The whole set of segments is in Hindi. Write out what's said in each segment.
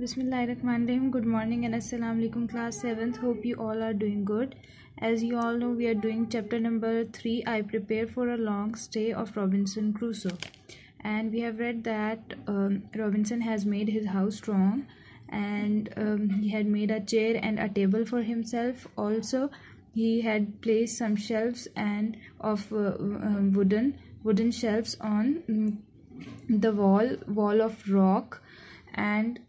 Bismillahirrahmanirrahim. Good morning and assalamu alaikum class 7th. Hope you all are doing good. As you all know, we are doing chapter number 3. I prepare for a long stay of Robinson Crusoe. And we have read that um, Robinson has made his house strong and um, he had made a chair and a table for himself. Also, he had placed some shelves and of uh, uh, wooden wooden shelves on um, the wall wall of rock and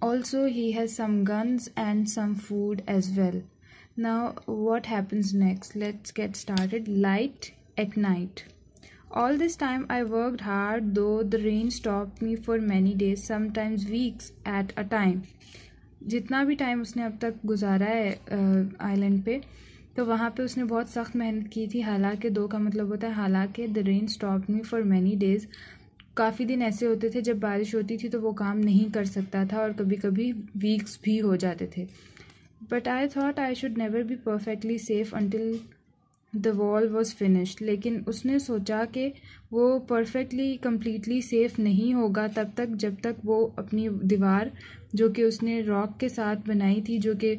also he has some guns and some food as well now what happens next let's get started light at night all this time i worked hard though the rain stopped me for many days sometimes weeks at a time जितना भी टाइम उसने अब तक गुजारा है आइलैंड पे तो वहाँ पे उसने बहुत सख्त मेहनत की थी हालाँकि दो का मतलब होता है हालाँकि the rain stop me for many days काफ़ी दिन ऐसे होते थे, जब बारिश होती थी तो वो काम नहीं कर सकता था और कभी कभी वीक्स भी हो जाते थे। But I thought I should never be perfectly safe until the wall was finished लेकिन उसने सोचा कि वो परफेक्टली कम्प्लीटली सेफ़ नहीं होगा तब तक, जब तक वो अपनी दीवार जो कि उसने रॉक के साथ बनाई थी, जो कि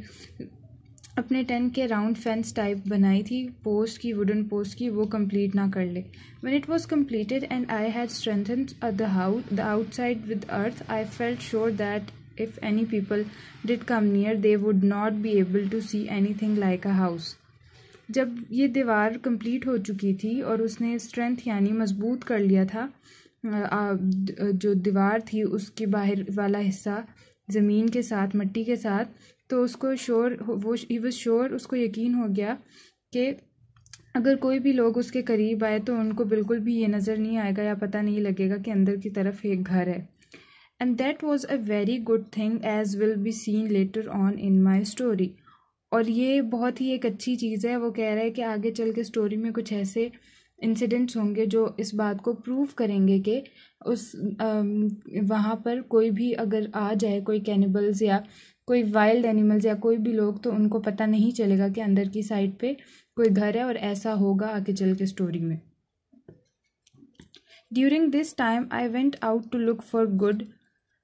अपने टेंट के राउंड फेंस टाइप बनाई थी, पोस्ट की वुडन पोस्ट की, वो कंप्लीट ना कर ले। When it was completed and I had strengthened the house the outside with earth I felt sure that if any people did come near they would not be able to see anything like a house जब ये दीवार कंप्लीट हो चुकी थी और उसने स्ट्रेंथ यानी मज़बूत कर लिया था जो दीवार थी, उसके बाहर वाला हिस्सा, ज़मीन के साथ, मिट्टी के साथ तो उसको श्योर वो ही वॉज़ श्योर उसको यकीन हो गया कि अगर कोई भी लोग उसके करीब आए तो उनको बिल्कुल भी ये नज़र नहीं आएगा या पता नहीं लगेगा कि अंदर की तरफ़ एक घर है। And that was a very good thing as will be seen later on in my story और ये बहुत ही एक अच्छी चीज़ है। वो कह रहा है कि आगे चल के स्टोरी में कुछ ऐसे इंसिडेंट्स होंगे जो इस बात को प्रूव करेंगे कि उस वहाँ पर कोई भी अगर आ जाए, कोई कैनिबल्स या कोई वाइल्ड एनिमल्स या कोई भी लोग तो उनको पता नहीं चलेगा कि अंदर की साइड पे कोई घर है और ऐसा होगा आगे चल के स्टोरी में। During this time I went out to look for good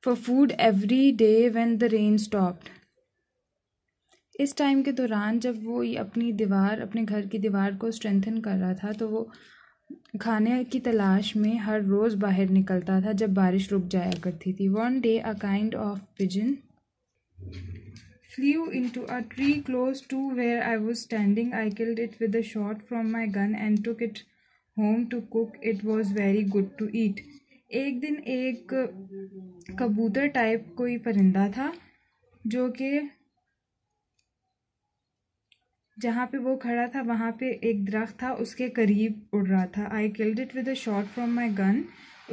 for food every day when the rain stopped इस टाइम के दौरान जब वो अपनी दीवार, अपने घर की दीवार को स्ट्रेंथन कर रहा था तो वो खाने की तलाश में हर रोज़ बाहर निकलता था जब बारिश रुक जाया करती थी। One day a kind of pigeon flew into a tree close to where I was standing. I killed it with a shot from my gun and took it home to cook. It was very good to eat. एक दिन एक कबूतर टाइप कोई परिंदा था, जो कि जहाँ पे वो खड़ा था, वहाँ पे एक दरख्त था, उसके करीब उड़ रहा था I killed it with a shot from my gun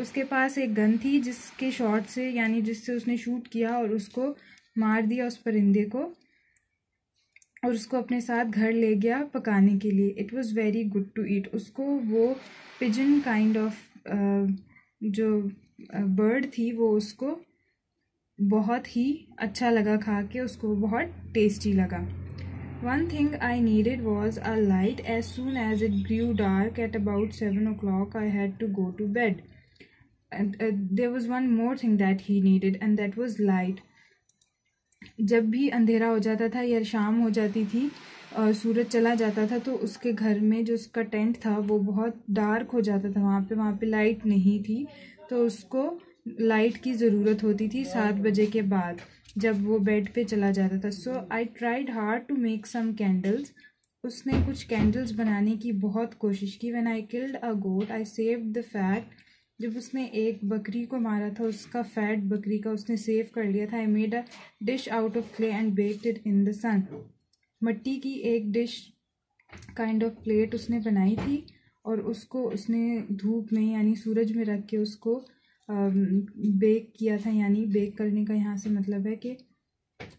उसके पास एक गन थी, जिसके शॉट से, यानी जिससे उसने शूट किया और उसको मार दिया उस परिंदे को और उसको अपने साथ घर ले गया पकाने के लिए। It was very good to eat उसको वो पिजन काइंड ऑफ़ जो बर्ड थी वो उसको बहुत ही अच्छा लगा खा के उसको बहुत टेस्टी लगा। One thing I needed was a light as soon as it grew dark at about seven o'clock I had to go to bed there was one more thing that he needed and that was light जब भी अंधेरा हो जाता था या शाम हो जाती थी और सूरज चला जाता था तो उसके घर में जो उसका टेंट था, वो बहुत डार्क हो जाता था। वहाँ पे वहाँ पे लाइट नहीं थी तो उसको लाइट की ज़रूरत होती थी सात बजे के बाद, जब वो बेड पे चला जाता था। So I tried hard to make some candles उसने कुछ कैंडल्स बनाने की बहुत कोशिश की। When I killed a goat I save the fat जब उसने एक बकरी को मारा था, उसका फैट बकरी का उसने सेव कर लिया था I made a dish out of clay and baked it in the sun मट्टी की एक डिश काइंड ऑफ़ प्लेट उसने बनाई थी और उसको उसने धूप में, यानी सूरज में रख के उसको बेक किया था, यानी बेक करने का यहाँ से मतलब है कि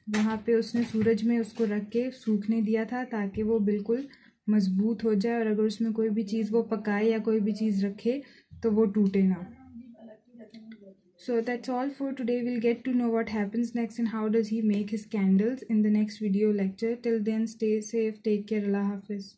वहाँ पे उसने सूरज में उसको रख के सूखने दिया था ताकि वो बिल्कुल मज़बूत हो जाए और अगर उसमें कोई भी चीज़ वो पकाए या कोई भी चीज़ रखे तो वो टूटे ना so that's all for today we'll get to know what happens next and how does he make his candles in the next video lecture till then stay safe take care allah hafiz